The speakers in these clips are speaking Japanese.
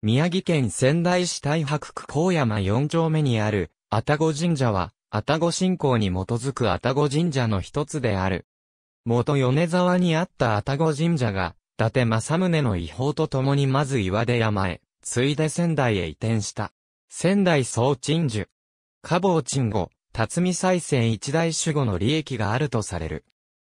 宮城県仙台市太白区高山4丁目にある、愛宕神社は、愛宕信仰に基づく愛宕神社の一つである。元米沢にあった愛宕神社が、伊達政宗の違法とともにまず岩出山へ、ついで仙台へ移転した。仙台総鎮守。下坊鎮護、辰巳再生一大守護の利益があるとされる。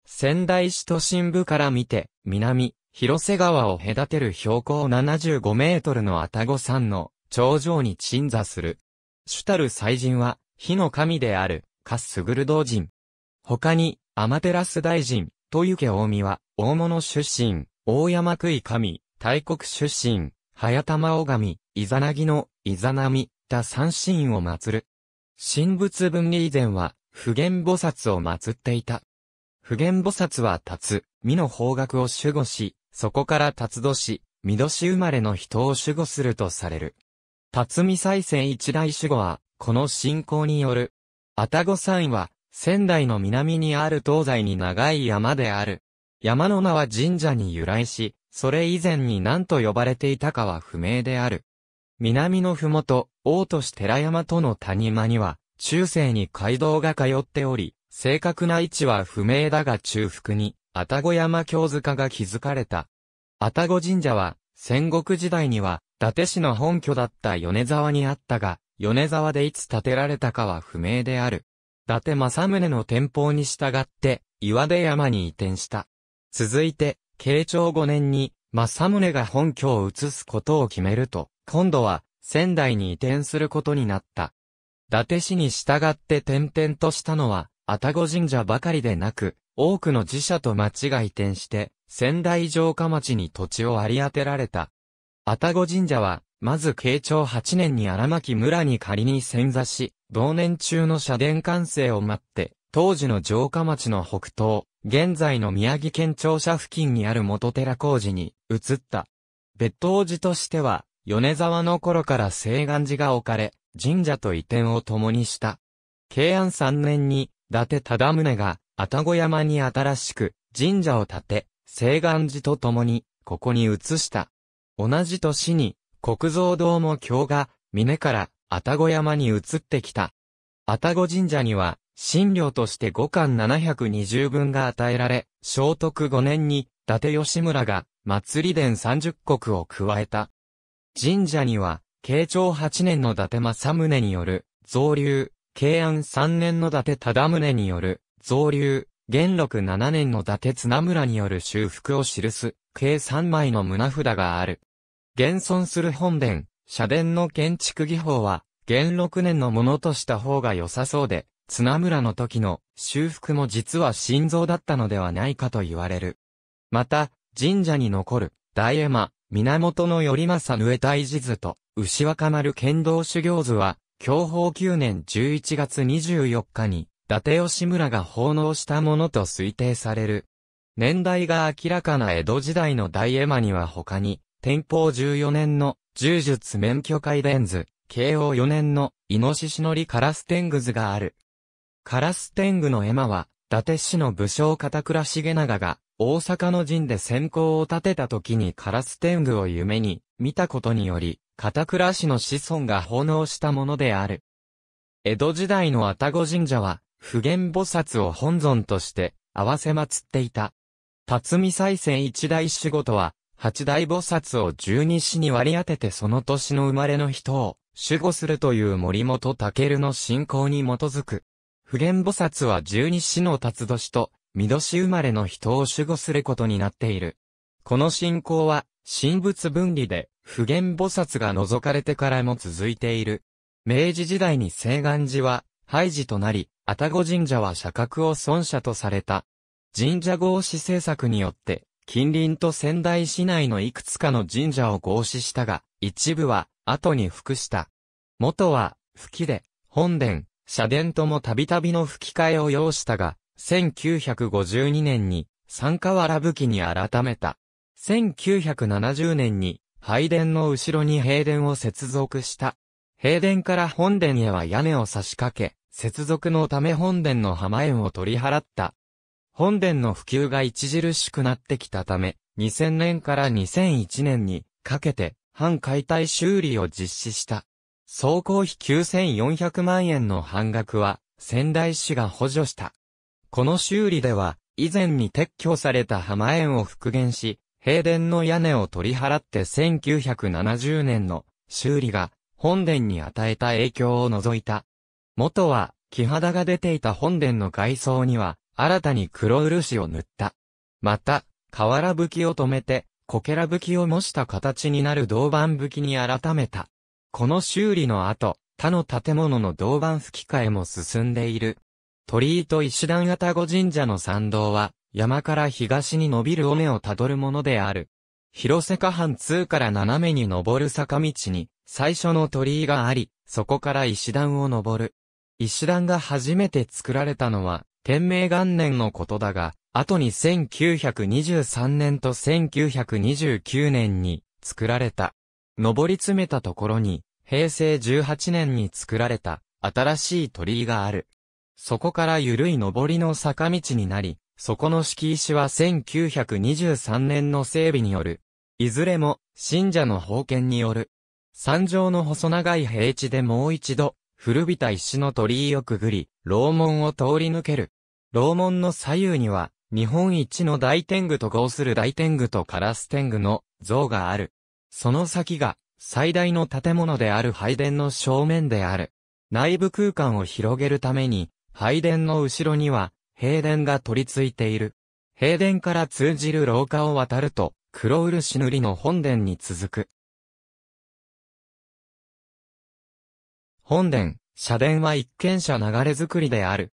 仙台市都心部から見て、南、広瀬川を隔てる標高75メートルの愛宕山の頂上に鎮座する。主たる祭神は、火の神である、カスグル道人。他に、アマテラス大臣、とゆけ大見は、大物出身、大山食い神、大国出身、早玉大神、イザナギの、イザナミ、他三神を祀る。神仏分離以前は、普賢菩薩を祀っていた。普賢菩薩は立つ、身の方角を守護し、そこから辰年、見年生まれの人を守護するとされる。辰巳再生一大守護は、この信仰による。愛宕山は、仙台の南にある東西に長い山である。山の名は神社に由来し、それ以前に何と呼ばれていたかは不明である。南のふもと、大都市寺山との谷間には、中世に街道が通っており、正確な位置は不明だが中腹に、愛宕山京塚が築かれた。愛宕神社は、戦国時代には、伊達市の本拠だった米沢にあったが、米沢でいつ建てられたかは不明である。伊達政宗の天保に従って、岩出山に移転した。続いて、慶長5年に、政宗が本拠を移すことを決めると、今度は、仙台に移転することになった。伊達市に従って転々としたのは、愛宕神社ばかりでなく、多くの寺社と町が移転して、仙台城下町に土地を割り当てられた。愛宕神社は、まず慶長8年に荒牧村に仮に遷座し、同年中の社殿完成を待って、当時の城下町の北東、現在の宮城県庁舎付近にある元寺工事に移った。別当寺としては、米沢の頃から聖願寺が置かれ、神社と移転を共にした。慶安3年に、伊達忠宗が、愛宕山に新しく、神社を建て、聖願寺と共に、ここに移した。同じ年に、国蔵堂も京が、峰から、愛宕山に移ってきた。愛宕神社には、神領として五巻720分が与えられ、聖徳5年に、伊達吉村が、祭り殿30国を加えた。神社には、慶長8年の伊達政宗による、造流、慶安3年の伊達忠宗による、増流、元禄7年の伊達綱村による修復を記す、計3枚の胸札がある。現存する本殿、社殿の建築技法は、元禄年のものとした方が良さそうで、綱村の時の修復も実は心臓だったのではないかと言われる。また、神社に残る、大絵馬、源頼政ぬえ大地図と、牛若丸剣道修行図は、享保9年11月24日に、伊達吉村が奉納したものと推定される。年代が明らかな江戸時代の大絵馬には他に、天保14年の柔術免許会伝図、慶応4年のイノシシのりカラス天狗図がある。カラス天狗の絵馬は、伊達市の武将片倉重長が、大阪の陣で先行を立てた時にカラス天狗を夢に見たことにより、片倉氏の子孫が奉納したものである。江戸時代の愛宕神社は、普賢菩薩を本尊として、合わせ祀っていた。辰巳再生一大仕事は、八大菩薩を十二支に割り当ててその年の生まれの人を守護するという森本武の信仰に基づく。普賢菩薩は十二支の辰年と、見年生まれの人を守護することになっている。この信仰は、神仏分離で、普賢菩薩が除かれてからも続いている。明治時代に聖願寺は廃寺となり、愛宕神社は社格を尊社とされた。神社合祀政策によって、近隣と仙台市内のいくつかの神社を合祀したが、一部は後に服した。元は、吹きで、本殿、社殿ともたびたびの吹き替えを要したが、1952年に、三河原武器に改めた。1970年に、拝殿の後ろに平殿を接続した。平殿から本殿へは屋根を差し掛け、接続のため本殿の浜園を取り払った。本殿の普及が著しくなってきたため、2000年から2001年にかけて、半解体修理を実施した。総工費9400万円の半額は、仙台市が補助した。この修理では、以前に撤去された浜園を復元し、平殿の屋根を取り払って1970年の修理が本殿に与えた影響を除いた。元は、木肌が出ていた本殿の外装には、新たに黒漆を塗った。また、瓦吹きを止めて、こけら吹きを模した形になる銅板吹きに改めた。この修理の後、他の建物の銅板吹き替えも進んでいる。鳥居と石段型御神社の参道は、山から東に伸びる尾根をたどるものである。広瀬下半通から斜めに登る坂道に、最初の鳥居があり、そこから石段を登る。石段が初めて作られたのは、天明元年のことだが、後に1923年と1929年に作られた。登り詰めたところに、平成18年に作られた新しい鳥居がある。そこから緩い登りの坂道になり、そこの敷石は1923年の整備による。いずれも、信者の封建による。山上の細長い平地でもう一度、古びた石の鳥居をくぐり、楼門を通り抜ける。楼門の左右には、日本一の大天狗と号する大天狗とカラス天狗の像がある。その先が最大の建物である拝殿の正面である。内部空間を広げるために、拝殿の後ろには平殿が取り付いている。平殿から通じる廊下を渡ると、黒漆塗りの本殿に続く。本殿、社殿は一軒車流れ作りである。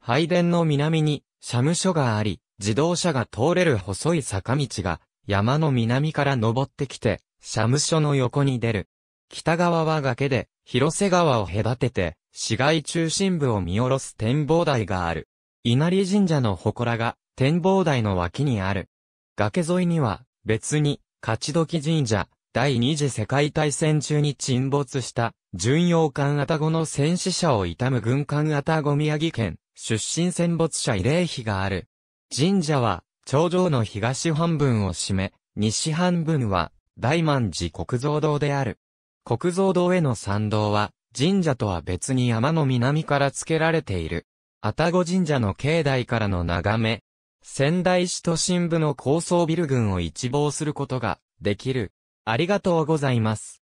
拝殿の南に社務所があり、自動車が通れる細い坂道が山の南から登ってきて、社務所の横に出る。北側は崖で、広瀬川を隔てて、市街中心部を見下ろす展望台がある。稲荷神社の祠が展望台の脇にある。崖沿いには、別に、勝時神社、第二次世界大戦中に沈没した、巡洋艦愛宕の戦死者を悼む軍艦愛宕宮城県、出身戦没者慰霊碑がある。神社は、頂上の東半分を占め、西半分は、大満寺国蔵堂である。国蔵堂への参道は、神社とは別に山の南から付けられている。愛宕神社の境内からの眺め。仙台市都心部の高層ビル群を一望することができる。ありがとうございます。